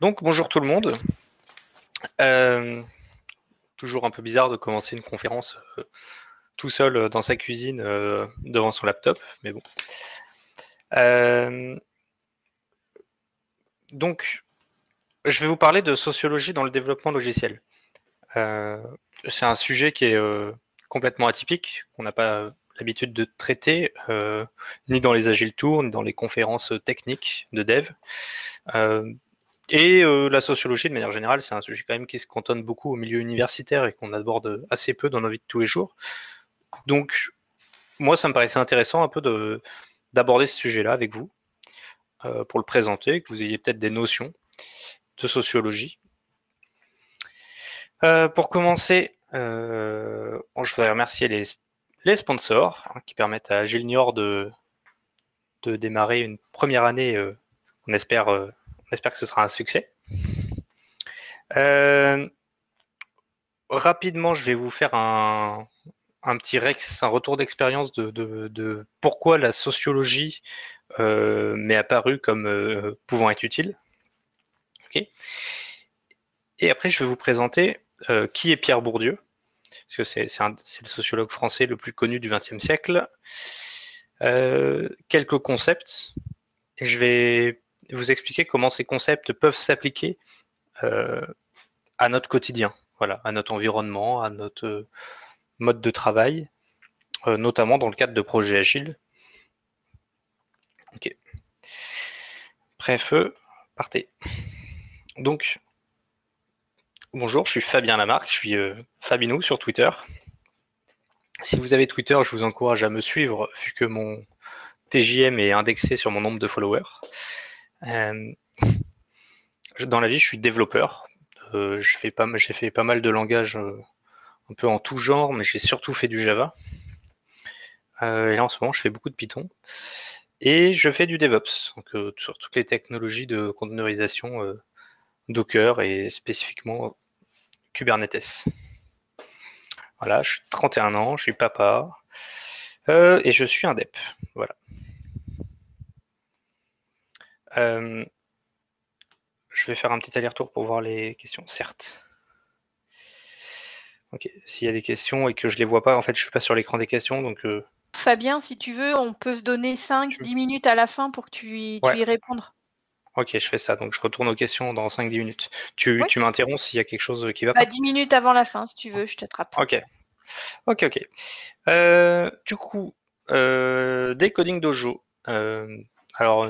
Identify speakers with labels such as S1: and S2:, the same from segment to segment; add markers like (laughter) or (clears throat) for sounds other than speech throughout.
S1: Donc bonjour tout le monde. Euh, toujours un peu bizarre de commencer une conférence euh, tout seul euh, dans sa cuisine devant son laptop, mais bon. donc je vais vous parler de sociologie dans le développement logiciel. C'est un sujet qui est complètement atypique, qu'on n'a pas l'habitude de traiter, ni dans les Agile Tours, ni dans les conférences techniques de dev. Et euh, la sociologie, de manière générale, c'est un sujet quand même qui se cantonne beaucoup au milieu universitaire et qu'on aborde assez peu dans nos vies de tous les jours. Donc, moi, ça me paraissait intéressant un peu de, d'aborder ce sujet-là avec vous, euh, pour le présenter, que vous ayez peut-être des notions de sociologie. Euh, pour commencer, je voudrais remercier les, les sponsors hein, qui permettent à Gilles Niort de, de démarrer une première année, on espère J'espère que ce sera un succès. Euh, rapidement, je vais vous faire un, petit un retour d'expérience de, pourquoi la sociologie euh, m'est apparue comme euh, pouvant être utile. Et après, je vais vous présenter qui est Pierre Bourdieu, parce que c'est le sociologue français le plus connu du XXe siècle. quelques concepts. Je vais vous expliquer comment ces concepts peuvent s'appliquer euh, à notre quotidien, à notre environnement, à notre euh, mode de travail, euh, notamment dans le cadre de projets agiles. Ok. Bref, partez. Donc, bonjour, je suis Fabien Lamarck, je suis Fabinou sur Twitter. Si vous avez Twitter, je vous encourage à me suivre vu que mon TJM est indexé sur mon nombre de followers. Euh, (laughs) dans la vie, je suis développeur. Euh, je fais pas, j'ai fait pas mal de langages euh, un peu en tout genre, mais j'ai surtout fait du Java. et là, en ce moment, je fais beaucoup de Python. Et je fais du DevOps, donc sur toutes les technologies de conteneurisation Docker et spécifiquement Kubernetes. Voilà, je suis 31 ans, je suis papa et je suis un DEP. Voilà. Euh, je vais faire un petit aller-retour pour voir les questions, certes. Ok, s'il y a des questions et que je les vois pas, en fait, je suis pas sur l'écran des questions, donc. Euh,
S2: Fabien, si tu veux, on peut se donner 5-10 minutes à la fin pour que tu y, répondes.
S1: Ok, je fais ça. Donc, je retourne aux questions dans 5-10 minutes. Tu, m'interromps s'il y a quelque chose qui va bah, pas
S2: 10 minutes avant la fin, si tu veux, je t'attrape.
S1: Ok. Ok, ok. Euh, du coup, euh, Decoding Dojo. alors,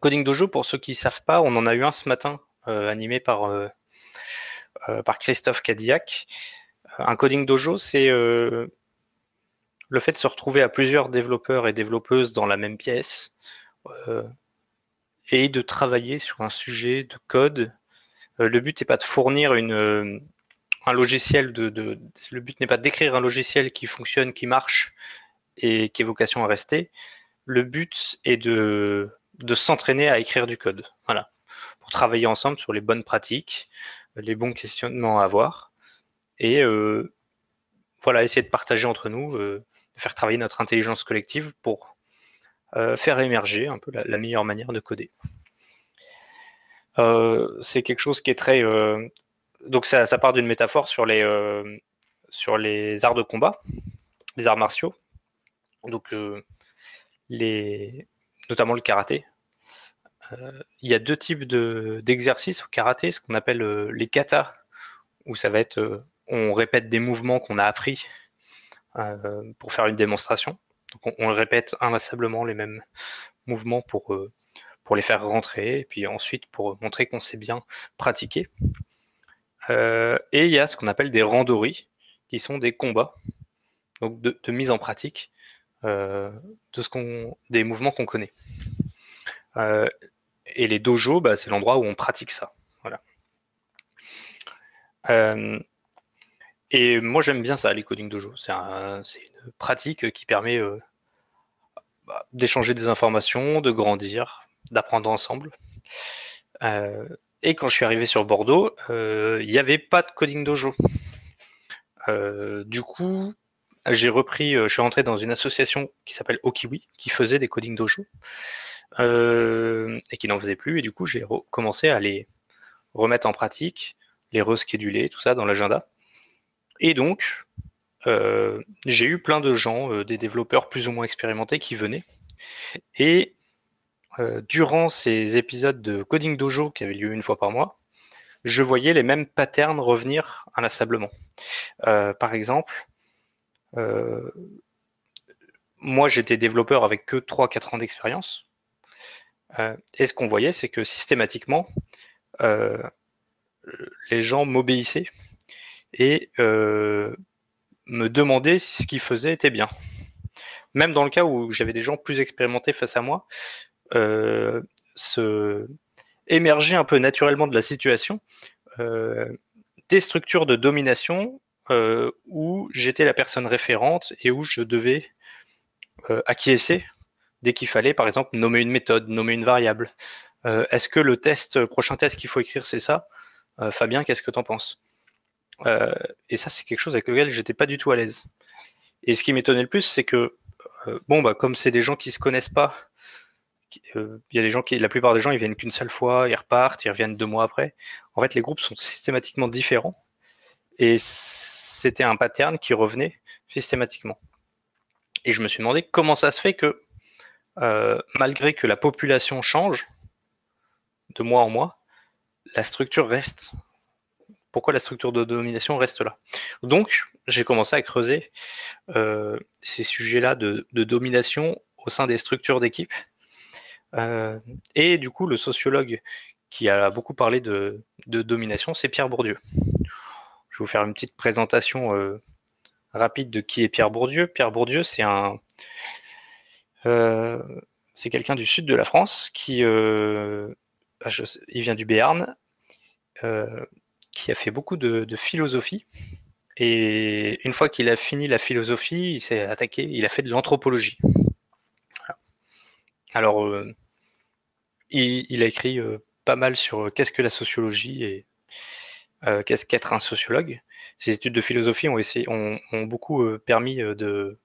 S1: Coding Dojo, pour ceux qui ne savent pas, on en a eu un ce matin, euh, animé par, euh, euh, par Christophe Cadillac. Un Coding Dojo, c'est le fait de se retrouver à plusieurs développeurs et développeuses dans la même pièce et de travailler sur un sujet de code. le but n'est pas de fournir un logiciel de, le but n'est pas d'écrire un logiciel qui fonctionne, qui marche et qui ait vocation à rester. Le but est de de s'entraîner à écrire du code. Voilà. Pour travailler ensemble sur les bonnes pratiques, les bons questionnements à avoir. Et euh, voilà, essayer de partager entre nous, euh, de faire travailler notre intelligence collective pour euh, faire émerger un peu la, meilleure manière de coder. c'est quelque chose qui est très. donc ça, ça part d'une métaphore sur les, sur les arts de combat, les arts martiaux. Donc les, notamment le karaté. Euh, il y a deux types d'exercices au karaté, ce qu'on appelle euh, les katas, où ça va être, euh, on répète des mouvements qu'on a appris pour faire une démonstration. On, répète inlassablement les mêmes mouvements pour, les faire rentrer, et puis ensuite pour montrer qu'on sait bien pratiquer. et il y a ce qu'on appelle des randoris, qui sont des combats, de mise en pratique, qu'on, des mouvements qu'on connaît. Euh, et les dojos, bah, c'est l'endroit où on pratique ça. Voilà. Euh, et moi, j'aime bien ça, les coding dojo. C'est, une pratique qui permet bah, d'échanger des informations, de grandir, d'apprendre ensemble. et quand je suis arrivé sur Bordeaux, il n'y avait pas de coding dojo. du coup, j'ai repris, euh, je suis rentré dans une association qui s'appelle Okiwi, qui faisait des coding dojo. et qui n'en faisait plus. Et du coup, j'ai commencé à les remettre en pratique, les rescheduler, tout ça dans l'agenda. Et donc, j'ai eu plein de gens, des développeurs plus ou moins expérimentés qui venaient. Et durant ces épisodes de Coding Dojo qui avaient lieu une fois par mois, je voyais les mêmes patterns revenir inlassablement. par exemple, moi j'étais développeur avec que 3-4 ans d'expérience. et ce qu'on voyait, c'est que systématiquement, les gens m'obéissaient et me demandaient si ce qu'ils faisaient était bien. Même dans le cas où j'avais des gens plus expérimentés face à moi, se émerger un peu naturellement de la situation des structures de domination où j'étais la personne référente et où je devais acquiescer dès qu'il fallait, par exemple, nommer une méthode, nommer une variable. Est-ce que le test, prochain test qu'il faut écrire, c'est ça? Fabien, qu'est-ce que tu en penses Et ça, c'est quelque chose avec lequel j'étais pas du tout à l'aise. Et ce qui m'étonnait le plus, c'est que, bon, bah, comme c'est des gens qui se connaissent pas, il y a des gens qui, la plupart des gens, ils viennent qu'une seule fois, ils repartent, ils reviennent deux mois après. En fait, les groupes sont systématiquement différents et c'était un pattern qui revenait systématiquement. Et je me suis demandé comment ça se fait que, euh, malgré que la population change de mois en mois, la structure reste. Pourquoi la structure de domination reste là? Donc, j'ai commencé à creuser euh, ces sujets-là de, domination au sein des structures d'équipe euh, et du coup, le sociologue qui a beaucoup parlé de, domination, c'est Pierre Bourdieu. Je vais vous faire une petite présentation euh, rapide de qui est Pierre Bourdieu. Pierre Bourdieu, c'est un, euh, c'est quelqu'un du sud de la France qui, bah, il vient du Béarn, qui a fait beaucoup de, philosophie. Et une fois qu'il a fini la philosophie, il s'est attaqué, il a fait de l'anthropologie. Alors, euh, il, a écrit euh, pas mal sur euh, qu'est-ce que la sociologie et qu'est-ce qu'être un sociologue. Ses études de philosophie ont, beaucoup permis de,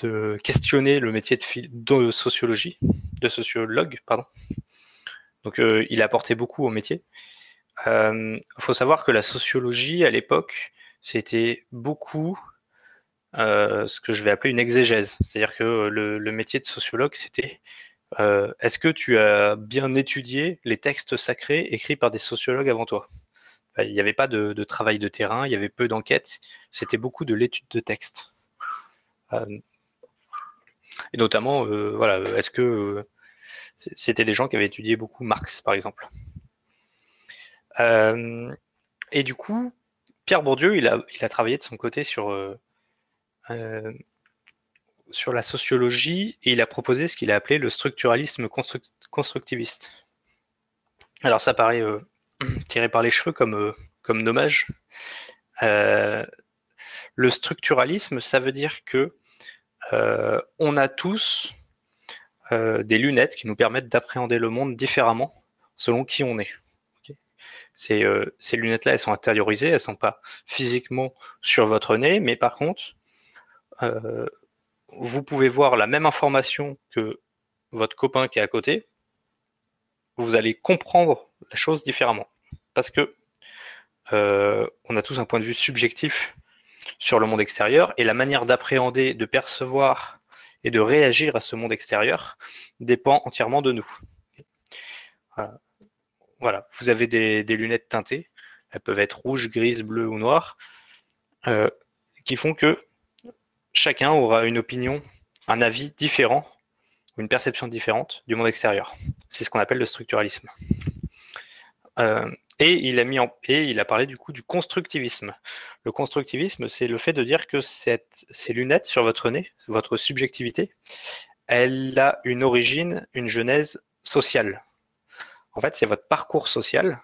S1: de, questionner le métier de, sociologie, de sociologue, pardon. Donc, il a apporté beaucoup au métier. Il faut savoir que la sociologie, à l'époque, c'était beaucoup euh, ce que je vais appeler une exégèse. C'est-à-dire que le, métier de sociologue, c'était euh, est-ce que tu as bien étudié les textes sacrés écrits par des sociologues avant toi? Il n'y avait pas de, travail de terrain, il y avait peu d'enquêtes, c'était beaucoup de l'étude de texte. Euh, et notamment, voilà, est-ce que c'était des gens qui avaient étudié beaucoup Marx, par exemple Et du coup, Pierre Bourdieu, il a, il a travaillé de son côté sur euh, la sociologie et il a proposé ce qu'il a appelé le structuralisme constructiviste. Alors ça paraît euh, (clears throat) tiré par les cheveux comme, euh, comme nommage. le structuralisme, ça veut dire que on a tous des lunettes qui nous permettent d'appréhender le monde différemment selon qui on est. Ces, ces lunettes-là, elles sont intériorisées, elles ne sont pas physiquement sur votre nez, mais par contre, euh, vous pouvez voir la même information que votre copain qui est à côté, vous allez comprendre la chose différemment. Parce que euh, on a tous un point de vue subjectif sur le monde extérieur et la manière d'appréhender, de percevoir et de réagir à ce monde extérieur dépend entièrement de nous. Voilà, vous avez des, lunettes teintées, elles peuvent être rouges, grises, bleues ou noires, euh, qui font que chacun aura une opinion, un avis différent, une perception différente du monde extérieur. C'est ce qu'on appelle le structuralisme. Euh, et il a mis en et il a parlé du coup du constructivisme. Le constructivisme, c'est le fait de dire que ces lunettes sur votre nez, votre subjectivité, elle a une origine, une genèse sociale. En fait, c'est votre parcours social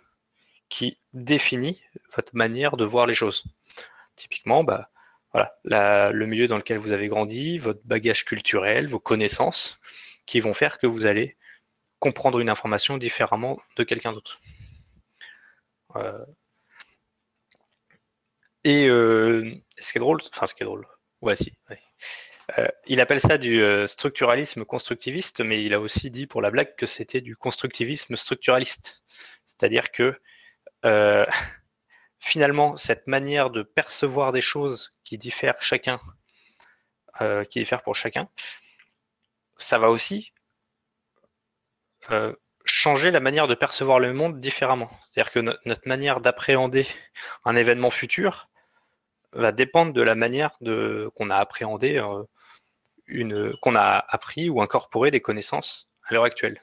S1: qui définit votre manière de voir les choses. Typiquement, bah, voilà, le milieu dans lequel vous avez grandi, votre bagage culturel, vos connaissances, qui vont faire que vous allez comprendre une information différemment de quelqu'un d'autre. Euh, et euh, ce qui est drôle, enfin ce qui est drôle, voici. il appelle ça du structuralisme constructiviste, mais il a aussi dit pour la blague que c'était du constructivisme structuraliste. C'est-à-dire que (laughs) finalement, cette manière de percevoir des choses qui diffèrent diffèrent pour chacun, ça va aussi changer la manière de percevoir le monde différemment. C'est-à-dire que notre manière d'appréhender un événement futur va dépendre de la manière de, qu'on a appréhendé euh, une, qu'on a appris ou incorporé des connaissances à l'heure actuelle.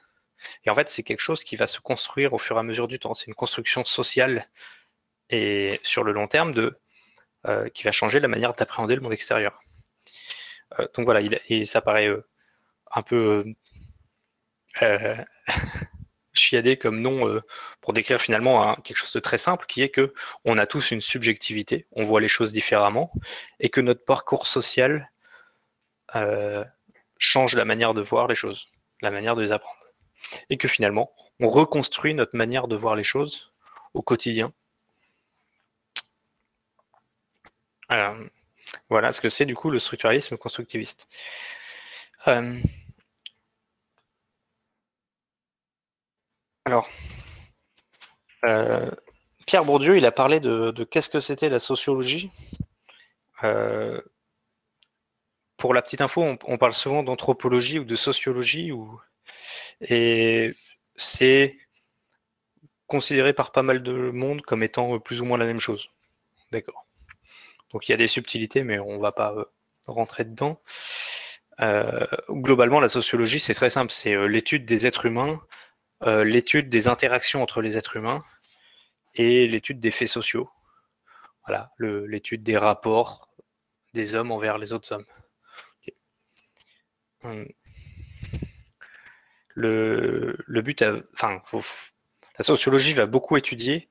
S1: Et en fait, c'est quelque chose qui va se construire au fur et à mesure du temps. C'est une construction sociale et sur le long terme de, euh, qui va changer la manière d'appréhender le monde extérieur. Euh, donc voilà, il, et ça paraît un peu (laughs) chiadé comme nom euh, pour décrire finalement quelque chose de très simple, qui est que on a tous une subjectivité, on voit les choses différemment, et que notre parcours social euh, change la manière de voir les choses, la manière de les apprendre, et que finalement on reconstruit notre manière de voir les choses au quotidien. Euh, voilà ce que c'est du coup le structuralisme constructiviste. Alors, euh, Pierre Bourdieu, il a parlé de, qu'est-ce que c'était la sociologie. Euh, pour la petite info, on, parle souvent d'anthropologie ou de sociologie, et c'est considéré par pas mal de monde comme étant plus ou moins la même chose. D'accord. Donc il y a des subtilités, mais on ne va pas euh, rentrer dedans. globalement, la sociologie, c'est très simple, c'est l'étude des êtres humains euh, l'étude des interactions entre les êtres humains et l'étude des faits sociaux. Voilà, l'étude des rapports des hommes envers les autres hommes. Hum. Le, but, enfin, la sociologie va beaucoup étudier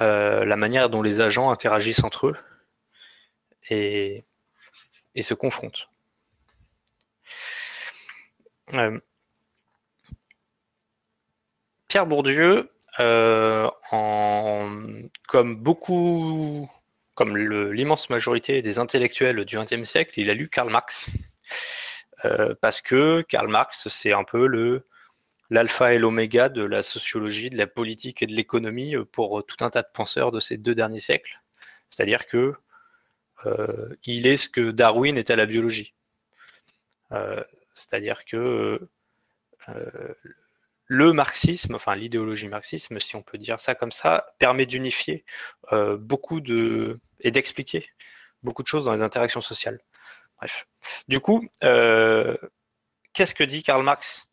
S1: euh, la manière dont les agents interagissent entre eux et, se confrontent. Euh, Pierre Bourdieu, euh, comme beaucoup, comme l'immense majorité des intellectuels du XXe siècle, il a lu Karl Marx. Euh, parce que Karl Marx, c'est un peu l'alpha et l'oméga de la sociologie, de la politique et de l'économie pour tout un tas de penseurs de ces deux derniers siècles. C'est-à-dire que il est ce que Darwin est à la biologie. C'est-à-dire que le marxisme, enfin l'idéologie marxisme, si on peut dire ça comme ça, permet d'unifier euh, beaucoup de et d'expliquer beaucoup de choses dans les interactions sociales. Bref. Du coup, euh, qu'est-ce que dit Karl Marx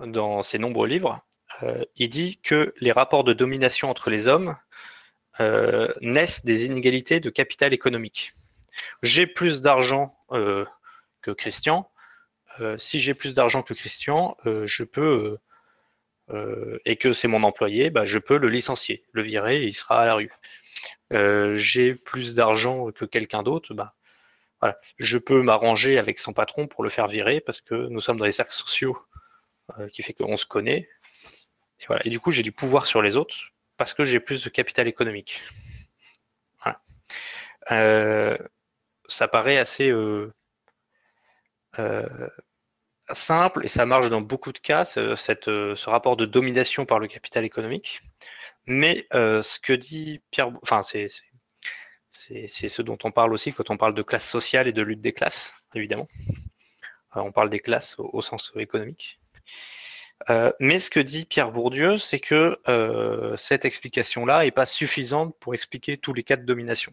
S1: dans ses nombreux livres? Euh, Il dit que les rapports de domination entre les hommes naissent des inégalités de capital économique. J'ai plus d'argent que Christian. si j'ai plus d'argent que Christian, je peux euh, et que c'est mon employé, bah, je peux le licencier, le virer et il sera à la rue. Euh, j'ai plus d'argent que quelqu'un d'autre, bah, je peux m'arranger avec son patron pour le faire virer parce que nous sommes dans les cercles sociaux euh, qui fait qu'on se connaît. Et du coup, j'ai du pouvoir sur les autres parce que j'ai plus de capital économique. Voilà. ça paraît assez simple et ça marche dans beaucoup de cas, ce, euh, rapport de domination par le capital économique. Mais euh, ce que dit Pierre, enfin c'est ce dont on parle aussi quand on parle de classe sociale et de lutte des classes, évidemment. Euh, on parle des classes au, sens économique. Mais ce que dit Pierre Bourdieu, c'est que cette explication-là n'est pas suffisante pour expliquer tous les cas de domination.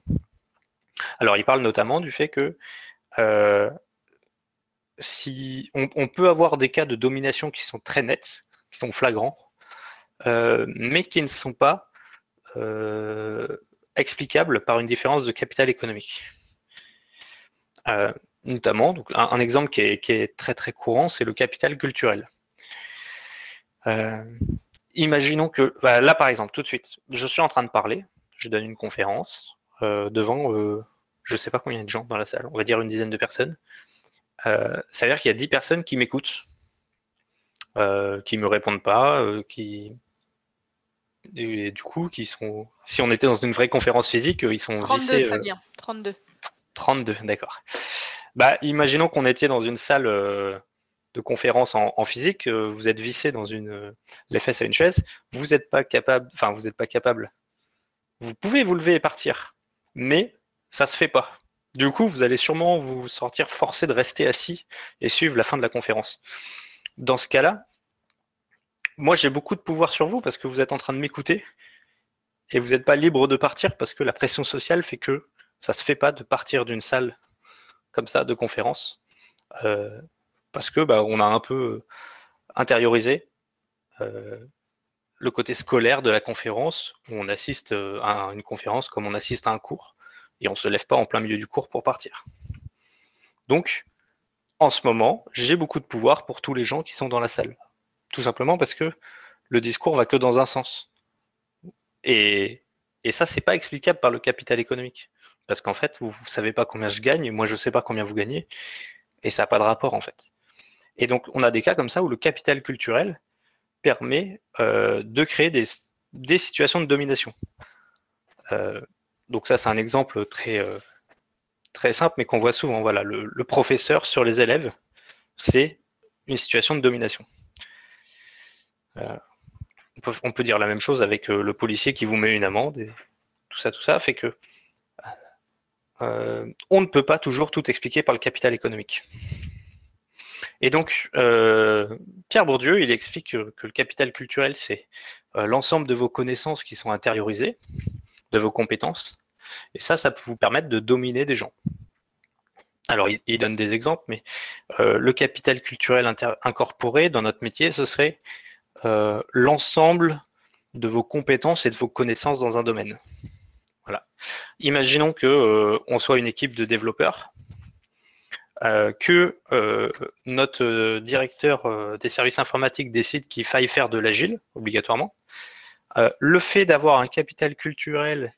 S1: Alors, il parle notamment du fait que si on, peut avoir des cas de domination qui sont très nets, qui sont flagrants, euh, mais qui ne sont pas euh, explicables par une différence de capital économique. Euh, notamment, donc, un, exemple qui est, très très courant, c'est le capital culturel. Imaginons que, bah, là par exemple, tout de suite, je suis en train de parler, je donne une conférence devant, je ne sais pas combien de gens dans la salle, on va dire une dizaine de personnes. Euh, ça veut dire qu'il y a 10 personnes qui m'écoutent, euh, qui me répondent pas, euh, qui et du coup qui sont si on était dans une vraie conférence physique, ils sont
S2: 32 Fabien, 32.
S1: 32, d'accord. Bah, imaginons qu'on était dans une salle euh, de conférence en, physique, euh, vous êtes vissé dans une, euh, les fesses à une chaise, vous n'êtes pas capable, enfin, vous n'êtes pas capable. Vous pouvez vous lever et partir, mais ça se fait pas. Du coup, vous allez sûrement vous sentir forcé de rester assis et suivre la fin de la conférence. Dans ce cas-là, moi j'ai beaucoup de pouvoir sur vous parce que vous êtes en train de m'écouter et vous n'êtes pas libre de partir parce que la pression sociale fait que ça se fait pas de partir d'une salle comme ça de conférence euh, parce que bah, on a un peu intériorisé euh, le côté scolaire de la conférence où on assiste euh, à une conférence comme on assiste à un cours et on se lève pas en plein milieu du cours pour partir. Donc, en ce moment, j'ai beaucoup de pouvoir pour tous les gens qui sont dans la salle. Tout simplement parce que le discours va que dans un sens. Et, et ça, c'est pas explicable par le capital économique. Parce qu'en fait, vous ne savez pas combien je gagne, moi je ne sais pas combien vous gagnez, et ça n'a pas de rapport en fait. Et donc, on a des cas comme ça où le capital culturel permet euh, de créer des, situations de domination. Euh, donc ça, c'est un exemple très, euh, très simple, mais qu'on voit souvent. Voilà, le, professeur sur les élèves, c'est une situation de domination. On peut, dire la même chose avec le policier qui vous met une amende tout ça, tout ça fait que on ne peut pas toujours tout expliquer par le capital économique. Et donc, euh, Pierre Bourdieu, il explique que, le capital culturel, c'est l'ensemble de vos connaissances qui sont intériorisées, de vos compétences, et ça, ça peut vous permettre de dominer des gens. Alors, il, donne des exemples, mais le capital culturel incorporé dans notre métier, ce serait euh, l'ensemble de vos compétences et de vos connaissances dans un domaine. Voilà. Imaginons que euh, on soit une équipe de développeurs, euh, que notre directeur des services informatiques décide qu'il faille faire de l'agile obligatoirement. le fait d'avoir un capital culturel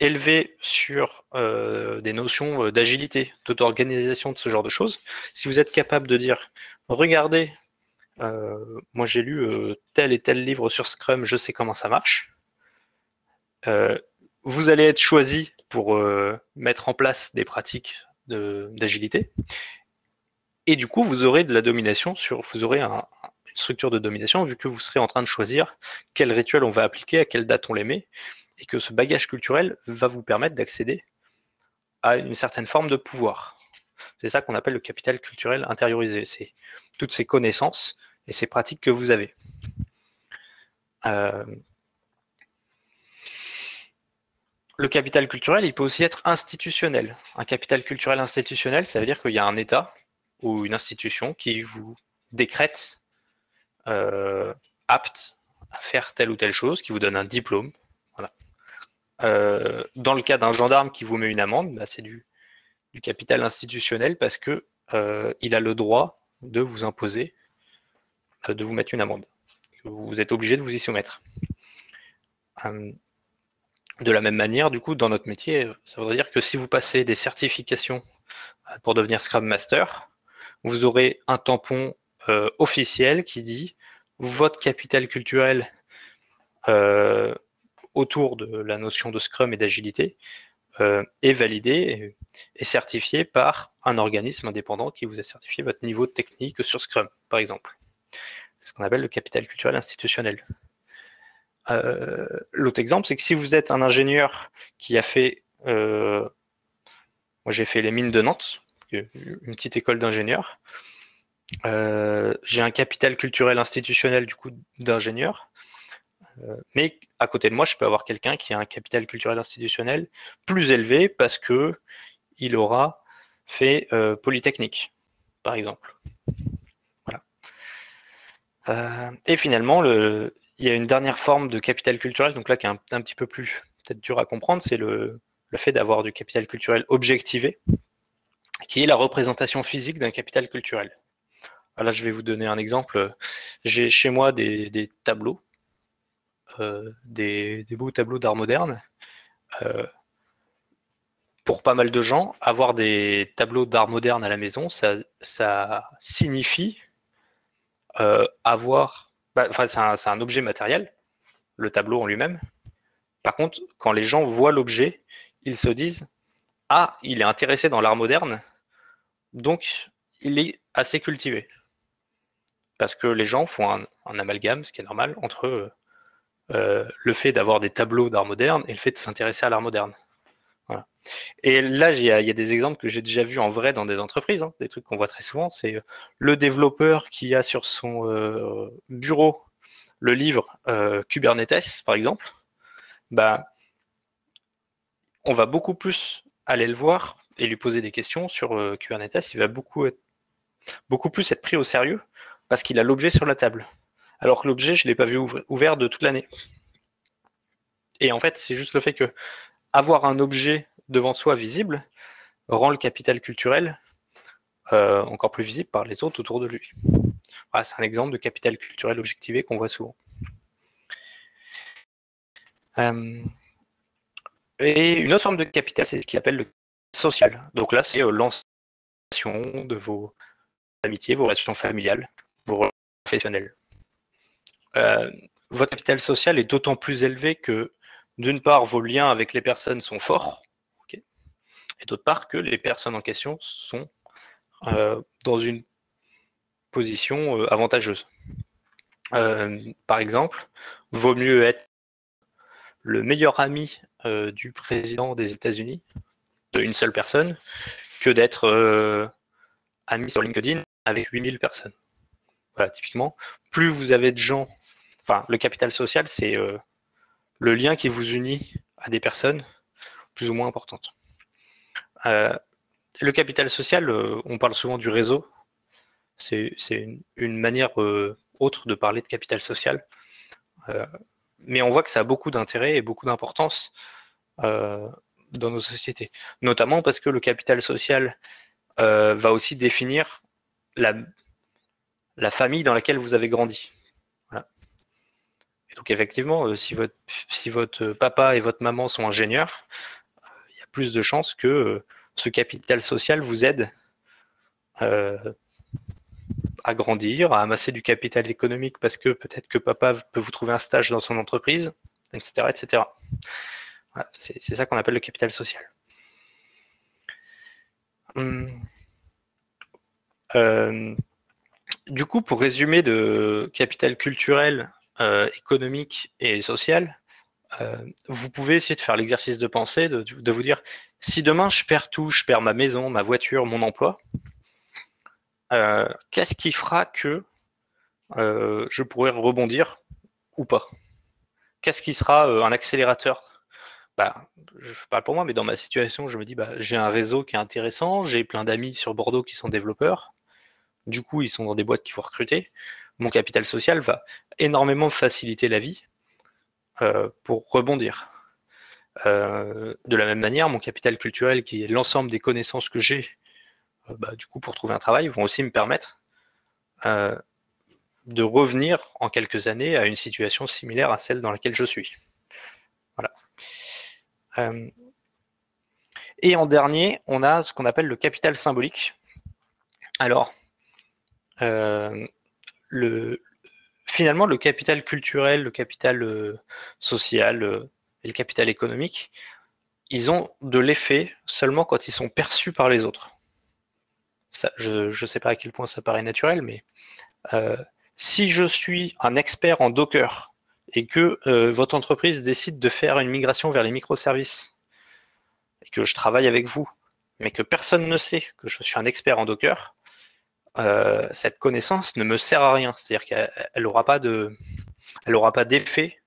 S1: élevé sur des notions d'agilité, d'auto-organisation, de ce genre de choses, si vous êtes capable de dire regardez, euh, moi j'ai lu euh, tel et tel livre sur Scrum, je sais comment ça marche. Euh, vous allez être choisi pour mettre en place des pratiques d'agilité. Et du coup, vous aurez de la domination sur, vous aurez une structure de domination vu que vous serez en train de choisir quel rituel on va appliquer, à quelle date on les met, et que ce bagage culturel va vous permettre d'accéder à une certaine forme de pouvoir. C'est ça qu'on appelle le capital culturel intériorisé. C'est toutes ces connaissances et ces pratiques que vous avez. Euh, le capital culturel, il peut aussi être institutionnel. Un capital culturel institutionnel, ça veut dire qu'il y a un État ou une institution qui vous décrète euh, apte à faire telle ou telle chose, qui vous donne un diplôme. Euh, dans le cas d'un gendarme qui vous met une amende, bah, c'est du capital institutionnel parce que euh, il a le droit de vous imposer, de vous mettre une amende. Vous êtes obligé de vous y soumettre. Euh, de la même manière, du coup, dans notre métier, ça voudrait dire que si vous passez des certifications pour devenir Scrum Master, vous aurez un tampon officiel qui dit votre capital culturel autour de la notion de Scrum et d'agilité euh, est validé et certifié par un organisme indépendant qui vous a certifié votre niveau technique sur Scrum, par exemple. C'est ce qu'on appelle le capital culturel institutionnel. Euh, l'autre exemple, c'est que si vous êtes un ingénieur qui a fait, euh, moi j'ai fait les mines de Nantes, une petite école d'ingénieurs, j'ai un capital culturel institutionnel du coup d'ingénieur, euh, mais à côté de moi, je peux avoir quelqu'un qui a un capital culturel institutionnel plus élevé parce que il aura fait euh, Polytechnique, par exemple. Voilà. Euh, et finalement, le, il y a une dernière forme de capital culturel, donc là qui est un, petit peu plus peut-être dur à comprendre, c'est le, fait d'avoir du capital culturel objectivé, qui est la représentation physique d'un capital culturel. Là, je vais vous donner un exemple. J'ai chez moi des, des tableaux euh, des, beaux tableaux d'art moderne. Euh, pour pas mal de gens, avoir des tableaux d'art moderne à la maison, ça, signifie euh, avoir. Bah, c'est un, objet matériel, le tableau en lui-même. Par contre, quand les gens voient l'objet, ils se disent ah, il est intéressé dans l'art moderne, donc il est assez cultivé. Parce que les gens font un, amalgame, ce qui est normal, entre euh, le fait d'avoir des tableaux d'art moderne et le fait de s'intéresser à l'art moderne. Et là, il y, a, des exemples que j'ai déjà vus en vrai dans des entreprises, hein, des trucs qu'on voit très souvent. C'est le développeur qui a sur son euh, bureau le livre euh, Kubernetes, par exemple. Bah, on va beaucoup plus aller le voir et lui poser des questions sur euh, Kubernetes. Il va beaucoup, beaucoup plus être pris au sérieux parce qu'il a l'objet sur la table. Alors que l'objet, je ne l'ai pas vu ouvert de toute l'année. Et en fait, c'est juste le fait que avoir un objet devant soi visible rend le capital culturel euh, encore plus visible par les autres autour de lui. Voilà, c'est un exemple de capital culturel objectivé qu'on voit souvent. Euh, et une autre forme de capital, c'est ce qu'il appelle le social. Donc là, c'est euh, l'ensemble de vos amitiés, vos relations familiales, vos relations professionnelles. votre capital social est d'autant plus élevé que, d'une part, vos liens avec les personnes sont forts, et d'autre part que les personnes en question sont euh, dans une position euh, avantageuse. Euh, par exemple, vaut mieux être le meilleur ami du président des États-Unis, de une seule personne, que d'être ami sur LinkedIn avec 8000 personnes. Voilà, typiquement, plus vous avez de gens, enfin, le capital social, c'est le lien qui vous unit à des personnes plus ou moins importantes. Euh, le capital social, euh, on parle souvent du réseau. C'est une, manière euh, autre de parler de capital social. mais on voit que ça a beaucoup d'intérêt et beaucoup d'importance dans nos sociétés. Notamment parce que le capital social va aussi définir la, famille dans laquelle vous avez grandi. Donc effectivement, si votre papa et votre maman sont ingénieurs, plus de chances que euh, ce capital social vous aide euh, à grandir, à amasser du capital économique parce que peut-être que papa peut vous trouver un stage dans son entreprise, etc. etc. c'est ça qu'on appelle le capital social. Hum. Euh, du coup, pour résumer de capital culturel, économique et social, euh, vous pouvez essayer de faire l'exercice de pensée, de, vous dire, si demain je perds tout, je perds ma maison, ma voiture, mon emploi, euh, qu'est-ce qui fera que euh, je pourrais rebondir ou pas? Qu'est-ce qui sera un accélérateur? Bah, Je parle pour moi, mais dans ma situation, je me dis, bah, j'ai un réseau qui est intéressant, j'ai plein d'amis sur Bordeaux qui sont développeurs, du coup, ils sont dans des boîtes qui vont recruter. Mon capital social va énormément faciliter la vie pour rebondir. Euh, de la même manière, mon capital culturel, qui est l'ensemble des connaissances que j'ai, euh, bah, du coup, pour trouver un travail, vont aussi me permettre de revenir en quelques années à une situation similaire à celle dans laquelle je suis. Voilà. et en dernier, on a ce qu'on appelle le capital symbolique. Alors, le, finalement, le capital culturel, le capital euh, social euh, et le capital économique, ils ont de l'effet seulement quand ils sont perçus par les autres. je ne sais pas à quel point ça paraît naturel, mais euh, si je suis un expert en Docker et que votre entreprise décide de faire une migration vers les microservices et que je travaille avec vous, mais que personne ne sait que je suis un expert en Docker, euh, cette connaissance ne me sert à rien. C'est-à-dire qu'elle n'aura pas de, elle pas d'effet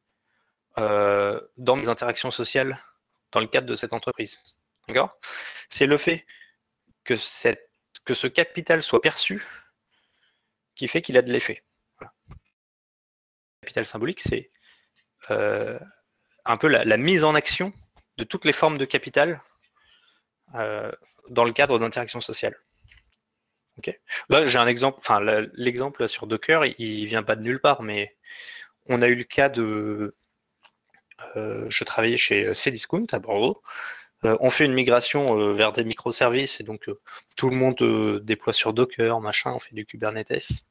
S1: euh, dans mes interactions sociales dans le cadre de cette entreprise. C'est le fait que, ce capital soit perçu qui fait qu'il a de l'effet. Le capital symbolique, c'est euh, un peu la, mise en action de toutes les formes de capital dans le cadre d'interactions sociales. Là, j'ai un exemple, enfin, l'exemple sur Docker, il, vient pas de nulle part, mais on a eu le cas de. Euh, je travaillais chez Cdiscount à Bordeaux. Euh, on fait une migration euh, vers des microservices et donc tout le monde déploie sur Docker, machin, on fait du Kubernetes.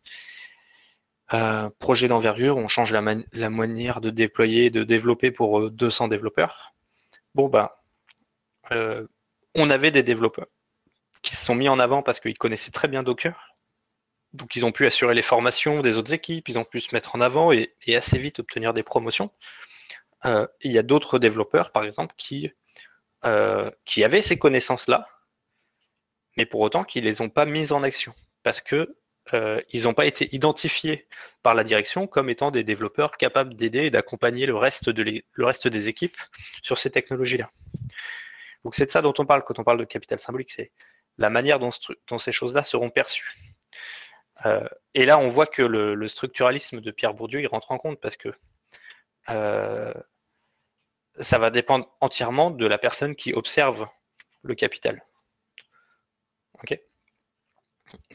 S1: projet d'envergure, on change la, la, manière de déployer, de développer pour 200 développeurs. Bon, ben, on avait des développeurs qui se sont mis en avant parce qu'ils connaissaient très bien Docker. Donc ils ont pu assurer les formations des autres équipes, ils ont pu se mettre en avant et, assez vite obtenir des promotions. Euh, il y a d'autres développeurs, par exemple, qui, euh, qui avaient ces connaissances-là, mais pour autant qu'ils ne les ont pas mises en action parce que euh, n'ont pas été identifiés par la direction comme étant des développeurs capables d'aider et d'accompagner le, reste le reste des équipes sur ces technologies-là. Donc c'est de ça dont on parle quand on parle de capital symbolique, c'est la manière dont, ces choses-là seront perçues. Euh, et là, on voit que le, structuralisme de Pierre Bourdieu, il rentre en compte parce que euh, ça va dépendre entièrement de la personne qui observe le capital.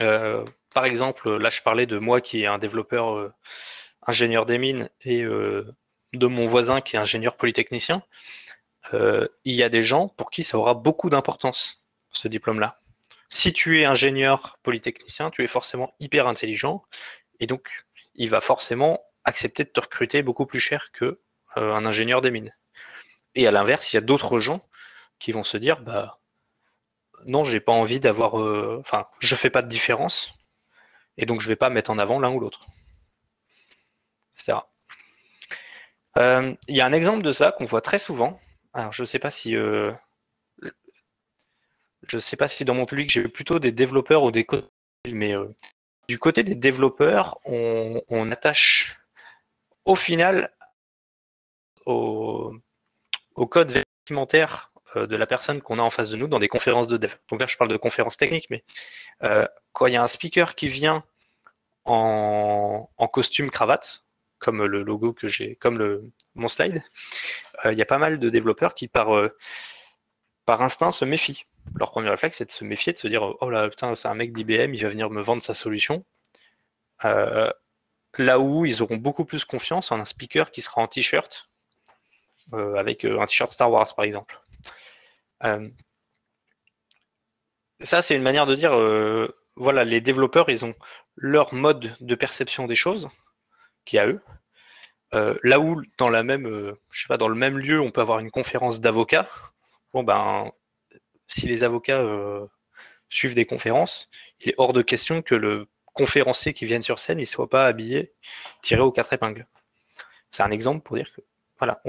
S1: Euh, par exemple, là, je parlais de moi qui est un développeur ingénieur des mines et de mon voisin qui est ingénieur polytechnicien. il y a des gens pour qui ça aura beaucoup d'importance, ce diplôme-là si tu es ingénieur polytechnicien, tu es forcément hyper intelligent et donc il va forcément accepter de te recruter beaucoup plus cher que euh, ingénieur des mines. Et à l'inverse, il y a d'autres gens qui vont se dire bah non, j'ai pas envie d'avoir euh, enfin, je fais pas de différence et donc je vais pas mettre en avant l'un ou l'autre. Etc. Euh, il y a un exemple de ça qu'on voit très souvent. Alors je sais pas si je ne sais pas si dans mon public j'ai plutôt des développeurs ou des codes, mais euh, du côté des développeurs, on, attache au final au, code vestimentaire euh, de la personne qu'on a en face de nous dans des conférences de dev. Donc là, je parle de conférences techniques, mais euh, quand il y a un speaker qui vient en, costume cravate, comme le logo que j'ai, comme le, mon slide, il y a pas mal de développeurs qui par instinct se méfient leur premier réflexe, c'est de se méfier, de se dire Oh là, putain, c'est un mec d'IBM, il va venir me vendre sa solution. Euh, là où ils auront beaucoup plus confiance en un speaker qui sera en t-shirt, euh, avec euh, un t-shirt Star Wars par exemple. ça, c'est une manière de dire voilà, les développeurs, ils ont leur mode de perception des choses qui a eux. là où dans la même, je sais pas, dans le même lieu, on peut avoir une conférence d'avocats. Bon ben, si les avocats euh, suivent des conférences, il est hors de question que le conférencier qui vienne sur scène ne soit pas habillé, tiré aux quatre épingles. C'est un exemple pour dire que voilà,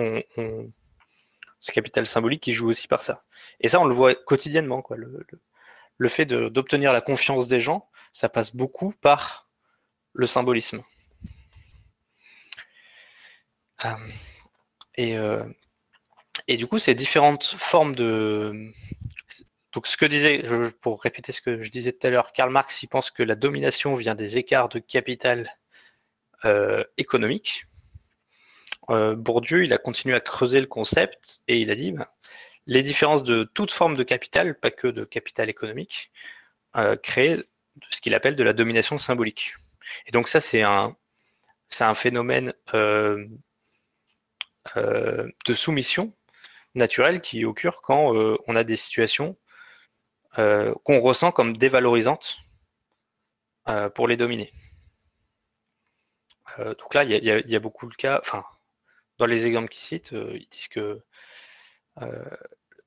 S1: ce capital symbolique qui joue aussi par ça. Et ça, on le voit quotidiennement. Quoi. Le, fait d'obtenir la confiance des gens, ça passe beaucoup par le symbolisme. Euh, euh, et, du coup, ces différentes formes de, donc, ce que disait, pour répéter ce que je disais tout à l'heure, Karl Marx, il pense que la domination vient des écarts de capital euh, économique. Euh, Bourdieu, il a continué à creuser le concept et il a dit ben, les différences de toute forme de capital, pas que de capital économique, euh, créent ce qu'il appelle de la domination symbolique. Et donc ça, c'est un, un phénomène de soumission naturelle qui occure quand on a des situations euh, qu'on ressent comme dévalorisantes euh, pour les dominer. Euh, donc là, il y, a beaucoup de cas, enfin, dans les exemples qu'ils citent, ils disent que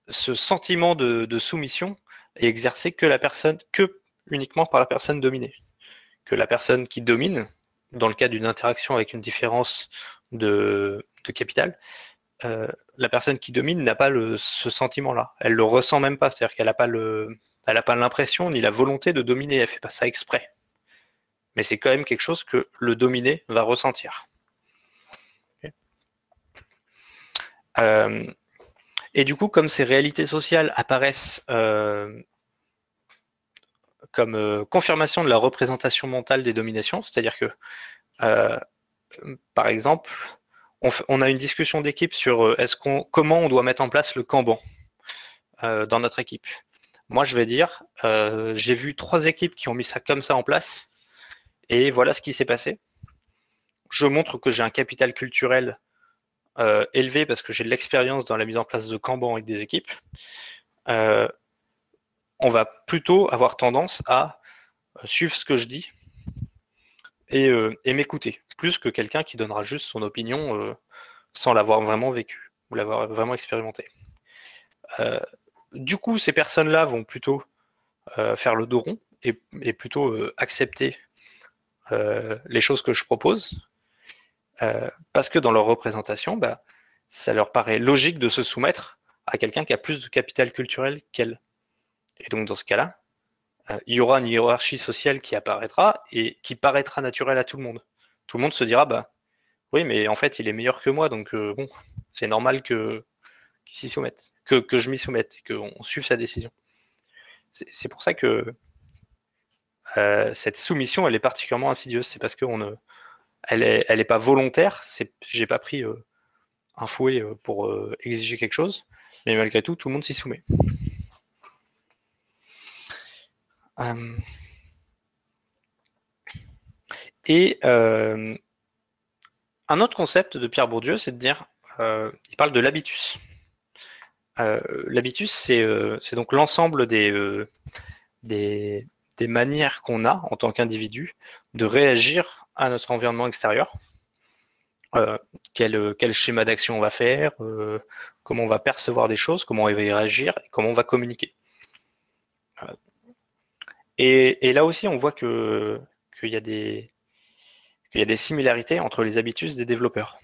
S1: ce sentiment de, soumission est exercé que la personne, que uniquement par la personne dominée. Que la personne qui domine, dans le cas d'une interaction avec une différence de, capital, la personne qui domine n'a pas ce sentiment-là. Elle le ressent même pas, c'est-à-dire qu'elle n'a pas le, elle n'a pas l'impression ni la volonté de dominer. Elle fait pas ça exprès. Mais c'est quand même quelque chose que le dominé va ressentir. Euh, et du coup, comme ces réalités sociales apparaissent euh, comme euh, confirmation de la représentation mentale des dominations, c'est-à-dire que, par exemple, on, a une discussion d'équipe sur euh, comment on doit mettre en place le Kanban euh, dans notre équipe. Moi, je vais dire, euh, j'ai vu trois équipes qui ont mis ça comme ça en place, et voilà ce qui s'est passé. Je montre que j'ai un capital culturel élevé parce que j'ai de l'expérience dans la mise en place de Kanban avec des équipes. on va plutôt avoir tendance à suivre ce que je dis et, et m'écouter plus que quelqu'un qui donnera juste son opinion euh, sans l'avoir vraiment vécu ou l'avoir vraiment expérimenté. Euh, du coup, ces personnes-là vont plutôt faire le dos rond et, plutôt accepter les choses que je propose, parce que dans leur représentation, bah, ça leur paraît logique de se soumettre à quelqu'un qui a plus de capital culturel qu'elle. Et donc dans ce cas-là, euh, il y aura une hiérarchie sociale qui apparaîtra et qui paraîtra naturelle à tout le monde. Tout le monde se dira, bah oui, mais en fait, il est meilleur que moi, donc euh, bon, c'est normal que qu'il que, que je m'y soumette, qu'on suive sa décision. C'est pour ça que euh, cette soumission, elle est particulièrement insidieuse. C'est parce qu'on ne, elle est, elle est pas volontaire. C'est, j'ai pas pris un fouet pour exiger quelque chose, mais malgré tout, tout le monde s'y soumet. Euh, et euh, un autre concept de Pierre Bourdieu, c'est de dire, euh, il parle de l'habitus. l'habitus, c'est donc l'ensemble des, des, manières qu'on a en tant qu'individu de réagir à notre environnement extérieur. quel, quel, schéma d'action on va faire, comment on va percevoir des choses, comment on va y réagir, comment on va communiquer. Et, là aussi, on voit que qu'il y a des qu'il y a des similarités entre les habitus des développeurs.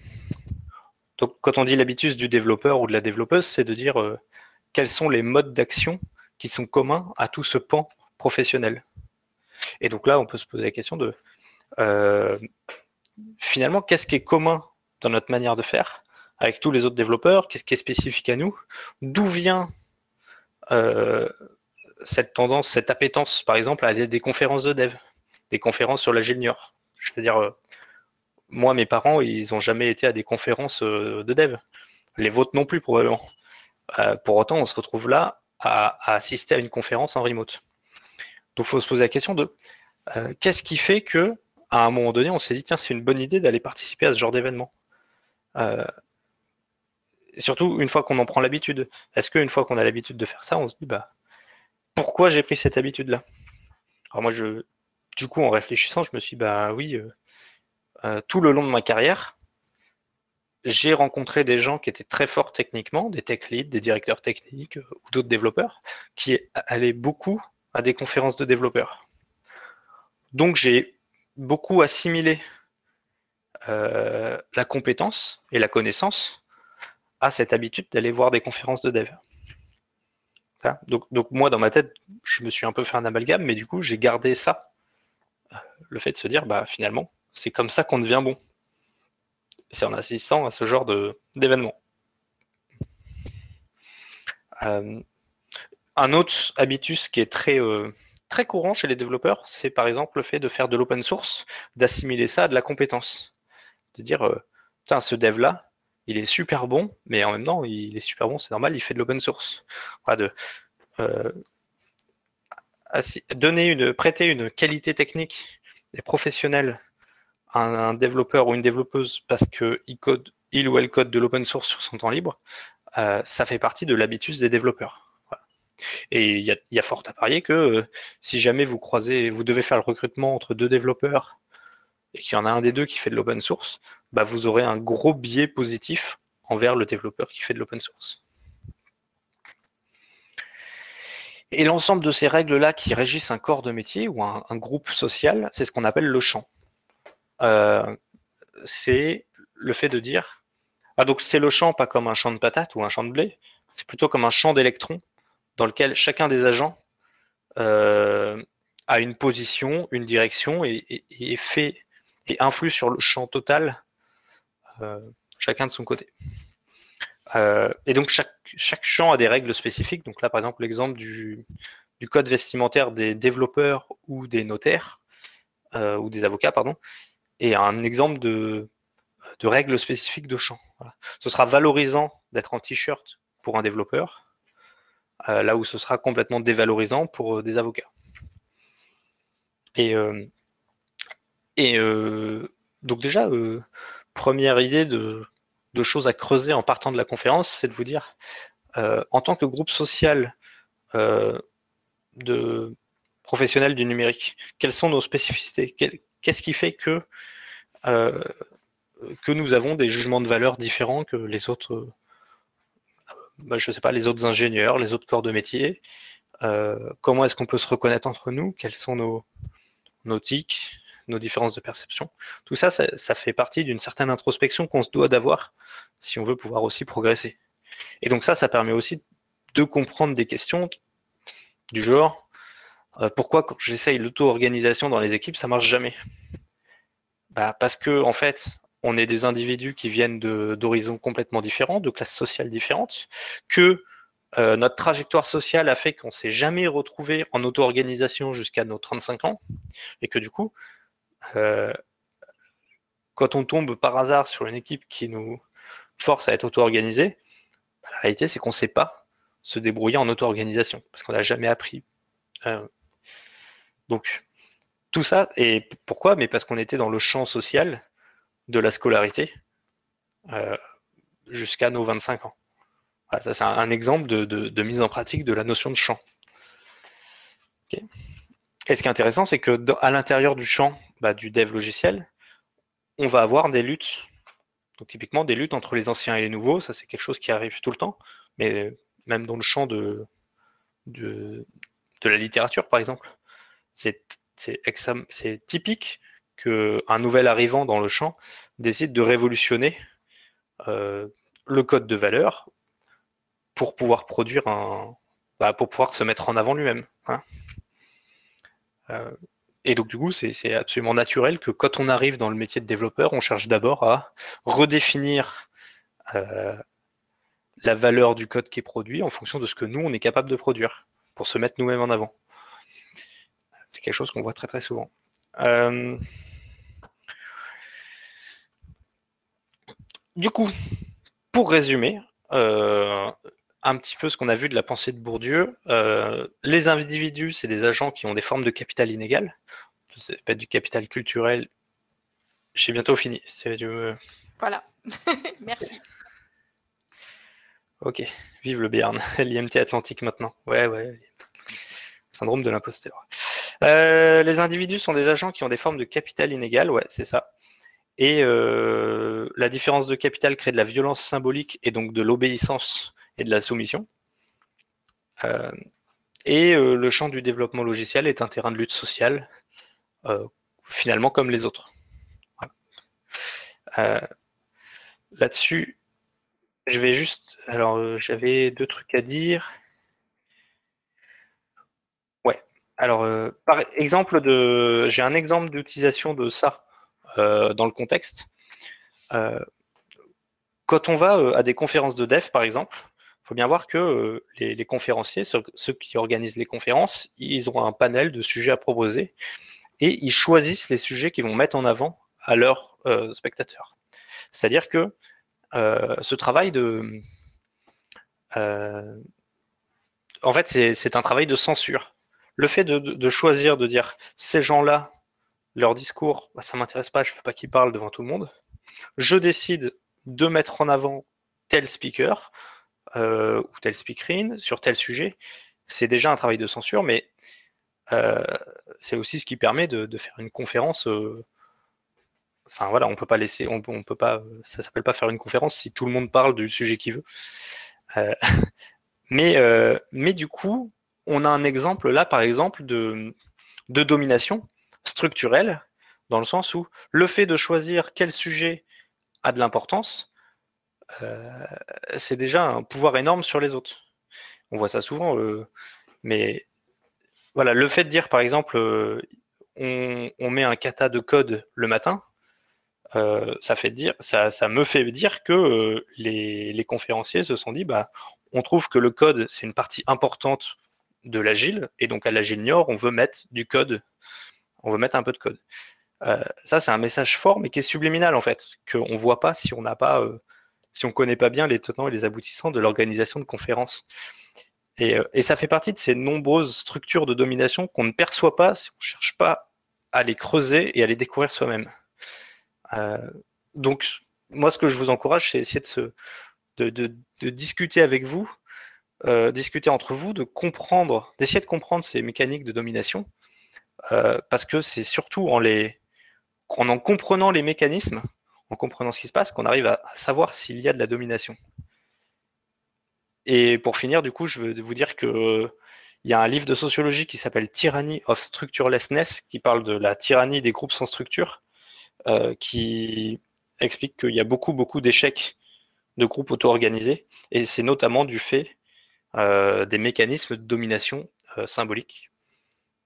S1: Donc, quand on dit l'habitus du développeur ou de la développeuse, c'est de dire euh, quels sont les modes d'action qui sont communs à tout ce pan professionnel. Et donc là, on peut se poser la question de euh, finalement, qu'est-ce qui est commun dans notre manière de faire avec tous les autres développeurs? Qu'est-ce qui est spécifique à nous? D'où vient euh, cette tendance, cette appétence, par exemple, à des conférences de dev, des conférences sur junior. Je veux dire, euh, moi, mes parents, ils n'ont jamais été à des conférences euh, de dev. Les vôtres non plus, probablement. Euh, pour autant, on se retrouve là à, assister à une conférence en remote. Donc, il faut se poser la question de qu'est-ce qui fait que, un moment donné, on s'est dit, tiens, c'est une bonne idée d'aller participer à ce genre d'événement? surtout une fois qu'on en prend l'habitude. Est-ce qu'une fois qu'on a l'habitude de faire ça, on se dit, bah, pourquoi j'ai pris cette habitude-là Alors moi, du coup, en réfléchissant, je me suis dit, bah oui, euh, euh, tout le long de ma carrière, j'ai rencontré des gens qui étaient très forts techniquement, des tech leads, des directeurs techniques euh, ou d'autres développeurs, qui allaient beaucoup à des conférences de développeurs. Donc j'ai beaucoup assimilé la compétence et la connaissance à cette habitude d'aller voir des conférences de dev. Donc, moi, dans ma tête, je me suis un peu fait un amalgame, mais du coup, j'ai gardé ça. Le fait de se dire, bah finalement, c'est comme ça qu'on devient bon. C'est en assistant à ce genre d'événement. Euh, un autre habitus qui est très, euh, très courant chez les développeurs, c'est par exemple le fait de faire de l'open source, d'assimiler ça à de la compétence. De dire, euh, putain, ce dev-là, il est super bon, mais en même temps, il est super bon, c'est normal, il fait de l'open source. euh, donner une, prêter une qualité technique et professionnelle à un, développeur ou une développeuse parce qu'il code, il ou elle code de l'open source sur son temps libre, euh, ça fait partie de l'habitus des développeurs. Et il y a, fort à parier que euh, si jamais vous croisez, vous devez faire le recrutement entre deux développeurs et qu'il y en a un des deux qui fait de l'open source, bah, vous aurez un gros biais positif envers le développeur qui fait de l'open source. Et l'ensemble de ces règles-là qui régissent un corps de métier ou un, groupe social, c'est ce qu'on appelle le champ. Euh, c'est le fait de dire, ah donc c'est le champ pas comme un champ de patates ou un champ de blé, c'est plutôt comme un champ d'électrons dans lequel chacun des agents euh, a une position, une direction et, et, fait et influe sur le champ total, euh, chacun de son côté. Euh, et donc chaque, chaque champ a des règles spécifiques. Donc là, par exemple, l'exemple du, du code vestimentaire des développeurs ou des notaires, euh, ou des avocats, pardon, et un exemple de, de règles spécifiques de champ. Ce sera valorisant d'être en t-shirt pour un développeur, là où ce sera complètement dévalorisant pour des avocats. Et, et euh, donc déjà, euh, première idée de, choses à creuser en partant de la conférence, c'est de vous dire, euh, en tant que groupe social de professionnels du numérique, quelles sont nos spécificités? Qu'est-ce qui fait que, nous avons des jugements de valeur différents que les autres bah, sais pas, les autres ingénieurs, les autres corps de métier? comment est-ce qu'on peut se reconnaître entre nous? Quels sont nos tics, nos différences de perception Tout ça, ça, fait partie d'une certaine introspection qu'on se doit d'avoir si on veut pouvoir aussi progresser. Et donc ça, ça permet aussi de comprendre des questions du genre euh, pourquoi quand j'essaye l'auto-organisation dans les équipes, ça marche jamais? Bah, Parce que en fait, on est des individus qui viennent d'horizons complètement différents, de classes sociales différentes, que euh, notre trajectoire sociale a fait qu'on s'est jamais retrouvé en auto-organisation jusqu'à nos 35 ans, et que du coup, quand on tombe par hasard sur une équipe qui nous force à être auto-organisé, bah, la réalité c'est qu'on ne sait pas se débrouiller en auto-organisation, parce qu'on n'a jamais appris. Euh, donc, tout ça, et pourquoi? Mais parce qu'on était dans le champ social de la scolarité euh, jusqu'à nos 25 ans. ça, c'est un, exemple de, mise en pratique de la notion de champ. Et ce qui est intéressant, c'est que à l'intérieur du champ bah, du dev logiciel, on va avoir des luttes donc typiquement des luttes entre les anciens et les nouveaux, ça c'est quelque chose qui arrive tout le temps, mais même dans le champ de, la littérature par exemple, c'est typique qu'un nouvel arrivant dans le champ décide de révolutionner euh, le code de valeur pour pouvoir produire un, bah, pour pouvoir se mettre en avant lui-même. Hein. Euh, et donc, du coup, c'est absolument naturel que quand on arrive dans le métier de développeur, on cherche d'abord à redéfinir euh, la valeur du code qui est produit en fonction de ce que nous, on est capable de produire pour se mettre nous-mêmes en avant. C'est quelque chose qu'on voit très très souvent. Euh, du coup, pour résumer, euh, un petit peu ce qu'on a vu de la pensée de Bourdieu. Euh, les individus, c'est des agents qui ont des formes de capital inégales. Ça peut être du capital culturel. J'ai bientôt fini.
S2: Voilà. (laughs) Merci.
S1: Ok, vive le Béarn. (laughs) L'IMT Atlantique maintenant. Ouais, ouais. Syndrome de l'imposteur. Euh, les individus sont des agents qui ont des formes de capital inégales, ouais, c'est ça. Et euh, la différence de capital crée de la violence symbolique et donc de l'obéissance et de la soumission. Euh, et euh, le champ du développement logiciel est un terrain de lutte sociale, euh, finalement comme les autres. Là-dessus, je vais juste. Alors, j'avais deux trucs à dire. Ouais. Alors, par exemple de, j'ai un exemple d'utilisation de ça dans le contexte. quand on va à des conférences de dev, par exemple, il faut bien voir que euh, les, conférenciers, ceux, qui organisent les conférences, ils ont un panel de sujets à proposer et ils choisissent les sujets qu'ils vont mettre en avant à leurs euh, spectateurs. C'est-à-dire que euh, ce travail de... en fait, c'est un travail de censure. Le fait de, choisir, de dire ces gens-là, leur discours, bah, ça m'intéresse pas, je ne veux pas qu'ils parlent devant tout le monde. Je décide de mettre en avant tel speaker euh, ou tel speakerine sur tel sujet, c'est déjà un travail de censure, mais euh, c'est aussi ce qui permet de, faire une conférence. Euh, enfin voilà, on peut pas laisser, on, peut pas, ça s'appelle pas faire une conférence si tout le monde parle du sujet qu'il veut. (laughs) mais, mais du coup, on a un exemple là, par exemple, de, de domination structurelle, dans le sens où le fait de choisir quel sujet a de l'importance, euh, c'est déjà un pouvoir énorme sur les autres. On voit ça souvent, euh, mais voilà, le fait de dire par exemple, euh, on, met un kata de code le matin, ça, me fait dire que les, conférenciers se sont dit, bah, on trouve que le code, c'est une partie importante de l'agile, et donc à l'agile Nior, on veut mettre du code, on veut mettre un peu de code. ça, c'est un message fort, mais qui est subliminal en fait, qu'on ne voit pas si on n'a pas si on ne connaît pas bien les tenants et les aboutissants de l'organisation de conférences. Euh, et, ça fait partie de ces nombreuses structures de domination qu'on ne perçoit pas si on ne cherche pas à les creuser et à les découvrir soi-même. Euh, donc, moi, ce que je vous encourage, c'est essayer de, discuter avec vous, euh, discuter entre vous, de comprendre, d'essayer de comprendre ces mécaniques de domination, parce que c'est surtout en en comprenant les mécanismes en comprenant ce qui se passe, qu'on arrive à, savoir s'il y a de la domination. et pour finir, du coup, je veux vous dire que il y a un livre de sociologie qui s'appelle Tyranny of Structurelessness, qui parle de la tyrannie des groupes sans structure, euh, qui explique qu'il y a beaucoup, beaucoup d'échecs de groupes auto-organisés, et c'est notamment du fait euh, des mécanismes de domination euh, symbolique.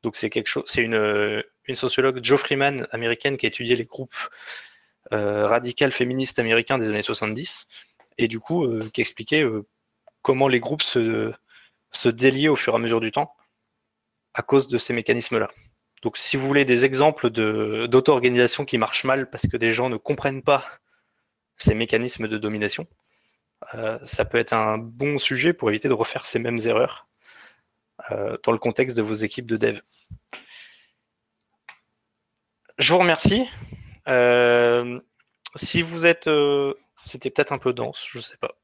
S1: Donc c'est quelque chose, c'est une, une sociologue Joe Freeman américaine qui a étudié les groupes radicaux féministes américains des années 70, et du coup qui expliquait comment les groupes se, délier au fur et à mesure du temps à cause de ces mécanismes-là. Donc si vous voulez des exemples d'auto-organisation qui marchent mal parce que des gens ne comprennent pas ces mécanismes de domination, euh, ça peut être un bon sujet pour éviter de refaire ces mêmes erreurs euh, dans le contexte de vos équipes de dev. Je vous remercie. Euh, si vous êtes... C'était peut-être un peu dense, je sais pas.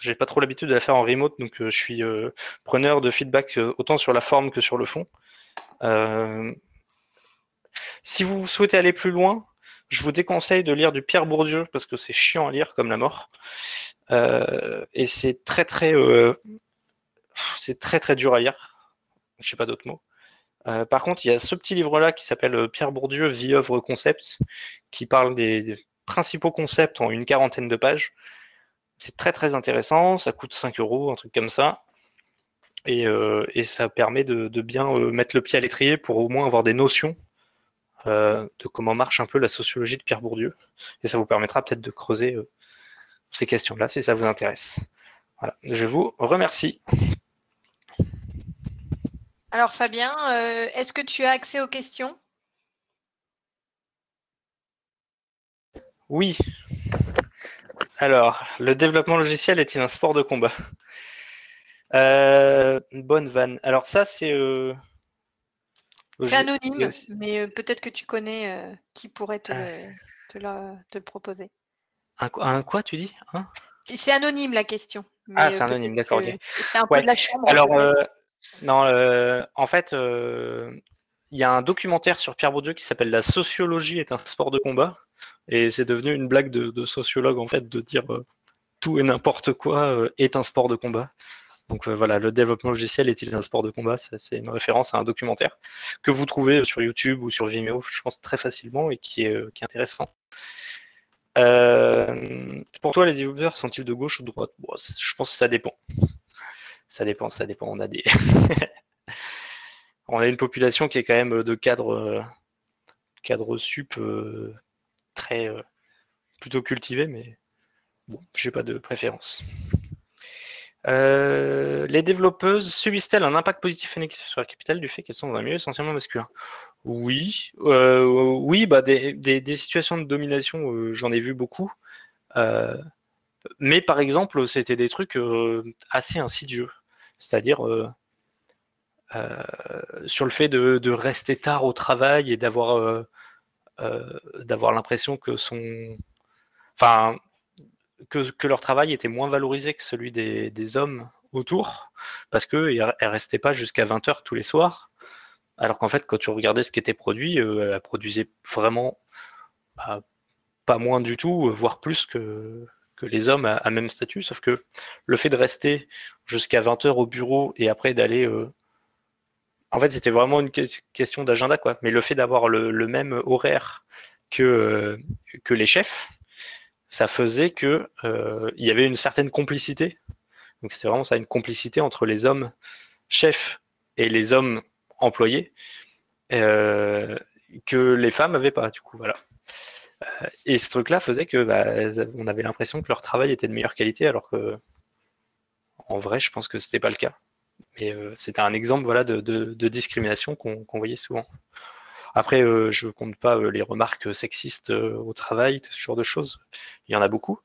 S1: J'ai pas trop l'habitude de la faire en remote, donc euh, je suis euh, preneur de feedback euh, autant sur la forme que sur le fond. si vous souhaitez aller plus loin, je vous déconseille de lire du Pierre Bourdieu parce que c'est chiant à lire comme la mort. et c'est très très c'est très très dur à lire. Je sais pas d'autres mots. Par contre, il y a ce petit livre-là qui s'appelle Pierre Bourdieu, Vie, œuvre, concept, qui parle des, principaux concepts en une quarantaine de pages. C'est très très intéressant, ça coûte 5 euros, un truc comme ça. Et, euh, ça permet de, bien euh, mettre le pied à l'étrier pour au moins avoir des notions euh, de comment marche un peu la sociologie de Pierre Bourdieu. Et ça vous permettra peut-être de creuser ces questions-là si ça vous intéresse. Voilà. Je vous remercie.
S2: Alors Fabien, est-ce que tu as accès aux questions?
S1: Oui, alors, le développement logiciel est-il un sport de combat? Euh, Bonne vanne. Alors ça, c'est...
S2: Euh, c'est anonyme, mais euh, peut-être que tu connais qui pourrait te, le, proposer.
S1: Un, quoi, tu dis?
S2: C'est anonyme la question.
S1: ah, c'est anonyme, d'accord.
S2: C'est un peu de la chambre.
S1: Alors, non, en fait, il y a un documentaire sur Pierre Bourdieu qui s'appelle La sociologie est un sport de combat. Et c'est devenu une blague de, sociologue, en fait, de dire euh, tout et n'importe quoi euh, est un sport de combat. Donc euh, voilà, le développement logiciel est-il un sport de combat? C'est une référence à un documentaire que vous trouvez sur YouTube ou sur Vimeo, je pense très facilement et qui est, intéressant. pour toi, les développeurs sont-ils de gauche ou de droite? Je pense que ça dépend. Ça dépend, ça dépend. On a des, (laughs) on a une population qui est quand même de cadre, cadre sup très euh, plutôt cultivé, mais bon, j'ai pas de préférence. Euh, les développeuses subissent-elles un impact positif et négatif sur la capitale du fait qu'elles sont dans un milieu essentiellement masculin? Oui, euh, oui, bah des, des, situations de domination, j'en ai vu beaucoup. mais par exemple, c'était des trucs assez insidieux, c'est-à-dire sur le fait de, rester tard au travail et d'avoir euh, l'impression que son, enfin, que, leur travail était moins valorisé que celui des, hommes autour, parce qu'elle ne restait pas jusqu'à 20 heures tous les soirs, alors qu'en fait, quand tu regardais ce qui était produit, euh, elle produisait vraiment bah, pas moins du tout, voire plus que, que les hommes à, même statut, sauf que le fait de rester jusqu'à 20 heures au bureau et après d'aller euh, en fait, c'était vraiment une question d'agenda, quoi. Mais le fait d'avoir le, même horaire que, euh, que les chefs, ça faisait que euh, y avait une certaine complicité. Donc c'était vraiment ça, une complicité entre les hommes chefs et les hommes employés que les femmes n'avaient pas. Du coup, voilà. Et ce truc-là faisait que bah, on avait l'impression que leur travail était de meilleure qualité, alors que en vrai, je pense que c'était pas le cas. Mais euh, c'était un exemple voilà, de, discrimination qu'on voyait souvent. Après, euh, je ne compte pas euh, les remarques sexistes au travail, ce genre de choses. Il y en a beaucoup.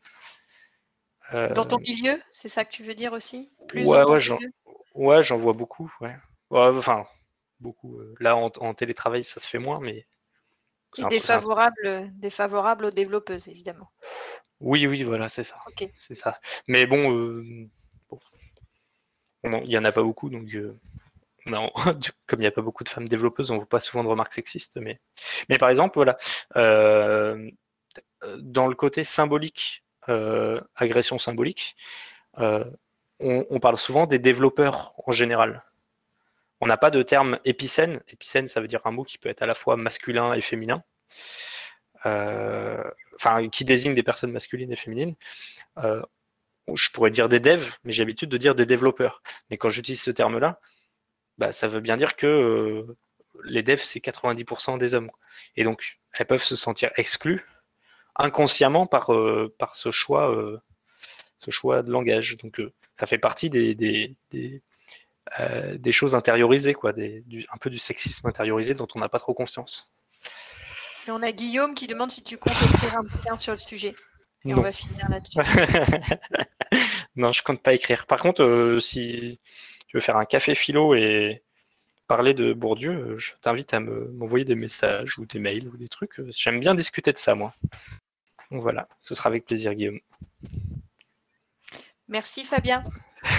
S2: Dans ton milieu, c'est ça que tu veux dire aussi?
S1: Plus Ouais, j'en vois beaucoup. enfin, beaucoup. Là, en, télétravail, ça se fait moins, mais.
S2: Qui est défavorable, défavorable aux développeuses, évidemment.
S1: Oui, oui, voilà, c'est ça. C'est ça. Mais bon, il n'y en a pas beaucoup, donc euh, (laughs) comme il n'y a pas beaucoup de femmes développeuses, on ne voit pas souvent de remarques sexistes. Mais, mais par exemple, voilà, euh, dans le côté symbolique, euh, agression symbolique, on, parle souvent des développeurs en général. On n'a pas de terme épicène. Épicène, ça veut dire un mot qui peut être à la fois masculin et féminin. Euh, enfin, qui désigne des personnes masculines et féminines. Euh, je pourrais dire des devs, mais j'ai l'habitude de dire des développeurs. Mais quand j'utilise ce terme-là, bah, ça veut bien dire que euh, les devs, c'est 90% des hommes. Et donc, elles peuvent se sentir exclues inconsciemment par, ce choix de langage. Donc ça fait partie des, choses intériorisées, quoi, du, un peu du sexisme intériorisé dont on n'a pas trop conscience.
S2: Et on a Guillaume qui demande si tu comptes écrire un bouquin sur le sujet. Et on va finir là-dessus. (laughs)
S1: non, je compte pas écrire. Par contre, euh, si tu veux faire un café philo et parler de Bourdieu, euh, je t'invite à m'envoyer des messages ou des mails ou des trucs. J'aime bien discuter de ça, moi. Donc voilà, ce sera avec plaisir, Guillaume.
S2: Merci, Fabien. (laughs)